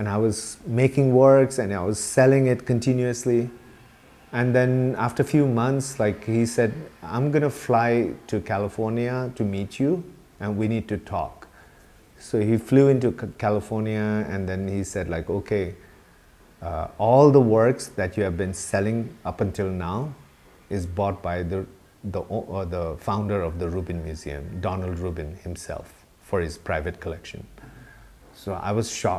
and I was making works and I was selling it continuously. And then after a few months, like he said, I'm gonna fly to California to meet you and we need to talk. So he flew into California and then he said like, okay, uh, all the works that you have been selling up until now is bought by the, the, uh, the founder of the Rubin Museum, Donald Rubin himself, for his private collection. So I was shocked.